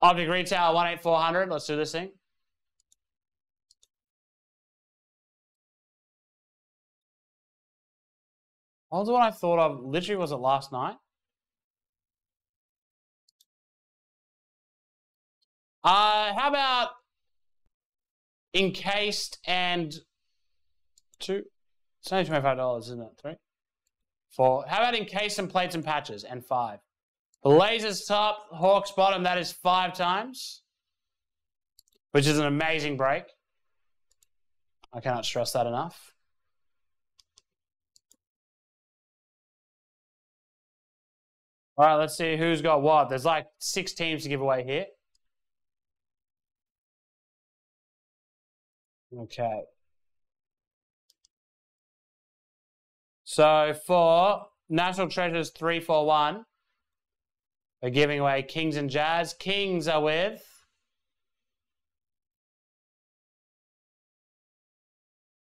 Optic retail 18400. Let's do this thing. What was one I thought of? Literally, was it last night? Uh, how about encased and two? It's only twenty-five dollars, isn't it? Three, four. How about encased and plates and patches and five? Blazers top, Hawks bottom. That is five times, which is an amazing break. I cannot stress that enough. All right, let's see who's got what. There's like six teams to give away here. Okay. So for National Treasures 341, we're giving away Kings and Jazz. Kings are with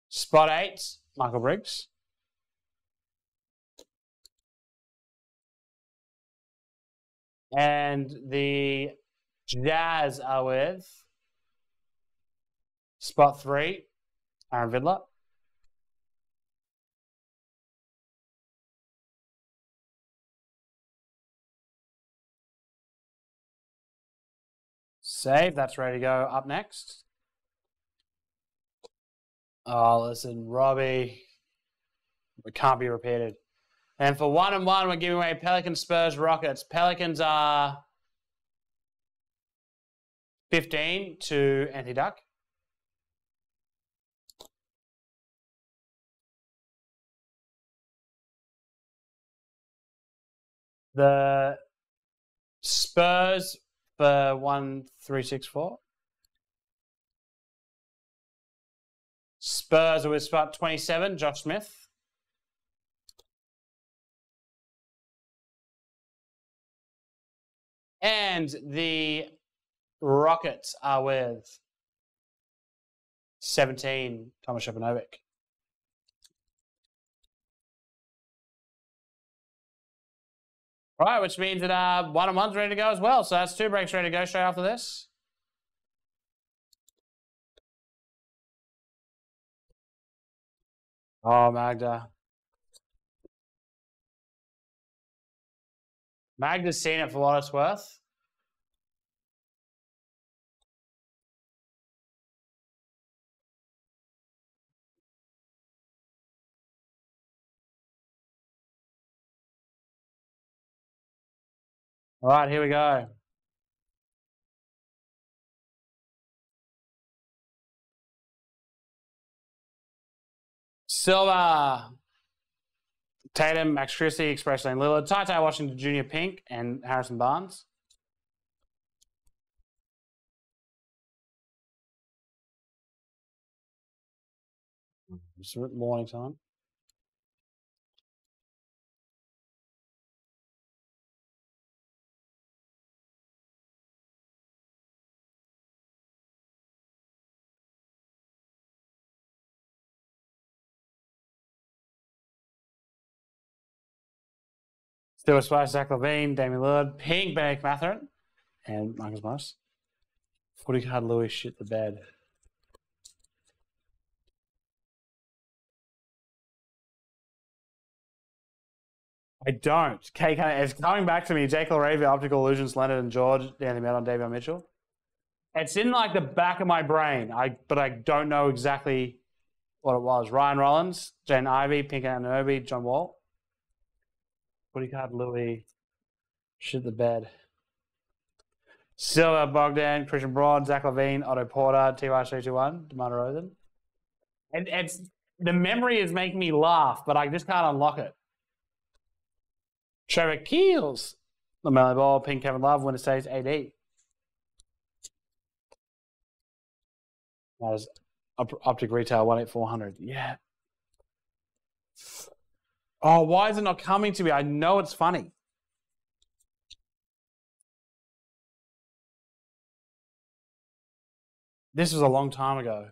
Spot 8, Michael Briggs. And the Jazz are with spot three, Aaron Vidler. Save, that's ready to go. Up next. Oh, listen, Robbie. It can't be repeated. And for one and one, we're giving away Pelicans, Spurs, Rockets. Pelicans are 15 to Anthony Duck. The Spurs for 1364. Spurs are with spot 27, Josh Smith. And the Rockets are with 17, Thomas Shepanovic. All right, which means that uh, one and one's ready to go as well. So that's two breaks ready to go straight after this. Oh, Magda. Magda's seen it for what it's worth. All right, here we go. Silver. Tatum, Max Christie, Express Lane Lillard, Ty Ty Washington Jr. Pink, and Harrison Barnes. It's morning time. Stuart Spice, Zach LaVine, Damian Lillard, Pink, Bennedict Mathurin, and Marcus Morris. 40 card Louis shit the bed. I don't. It's coming back to me. Jake LaRavia, Optical Illusions, Leonard and George, Danny Mellon, David Mitchell. It's in like the back of my brain. I but I don't know exactly what it was. Ryan Rollins, Jaden Ivey, Pink Anunoby, John Wall. What card Louis? Shit the bed. Silva, Bogdan, Christian Braun, Zach LaVine, Otto Porter, TY321, DeMar Rosen. And it's the memory is making me laugh, but I just can't unlock it. Trevor Keels, LaMelo Ball, Pink Kevin Love, Winter States AD. That is Optic Retail 18400. Yeah. Oh, why is it not coming to me? I know it's funny. This was a long time ago.